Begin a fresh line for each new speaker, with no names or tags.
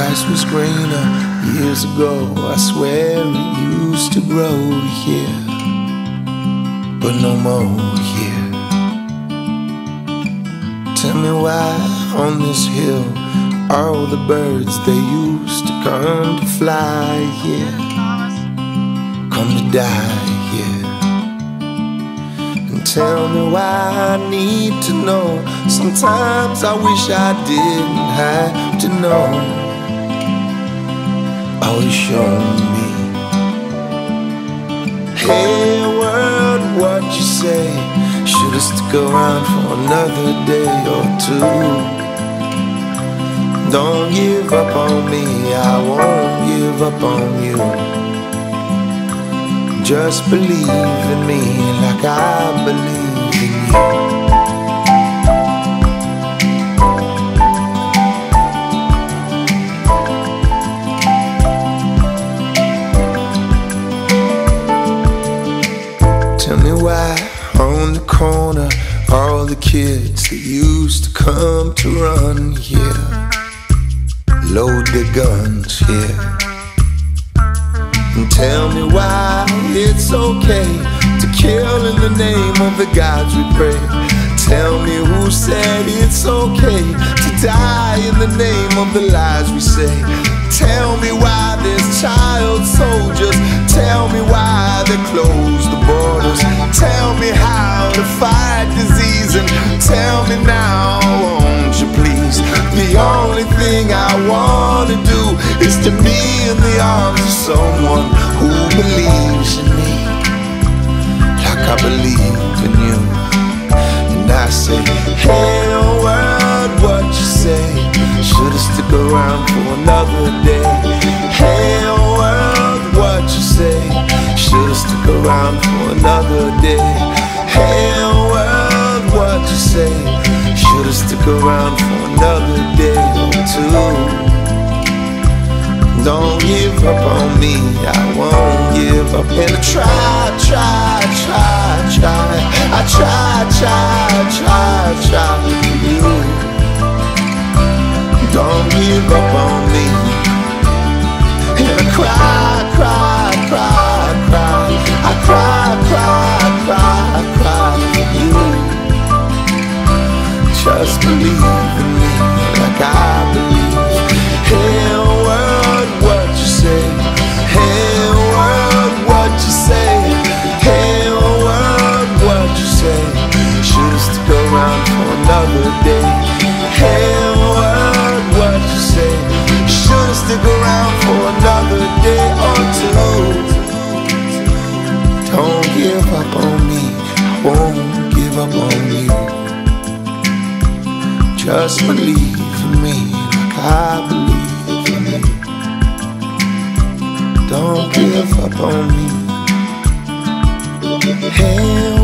grass was greener years ago. I swear it used to grow here, but no more here. Tell me why on this hill all the birds they used to come to fly here come to die here. And tell me why I need to know. Sometimes I wish I didn't have to know. Always show me. Hey world, what you say? Should've stuck around for another day or two. Don't give up on me, I won't give up on you. Just believe in me like I believe in you. Kids that used to come to run here load their guns here. And tell me why it's okay to kill in the name of the gods we pray. Tell me who said it's okay to die in the name of the lies we say. Tell me how to fight disease and tell me now, won't you please? The only thing I wanna do is to be in the arms of someone who believes in me like I believe in you. And I say, hey oh world, what you say? Should've stuck around for another day. Around for another day. Hey world, what you say? Should've stuck around for another day or two. Don't give up on me, I won't give up. And I try, try, try, try. I try, try, try, try for you. Believe in me like I believe. Hey world, what you say? Hey world, what you say? Hey world, what you say? Stuck around for another day. Hey world, what you say? Stuck around for another day or two. Don't give up on me, I won't give up on you. Just believe in me like I believe in you. Don't give up on me. Hey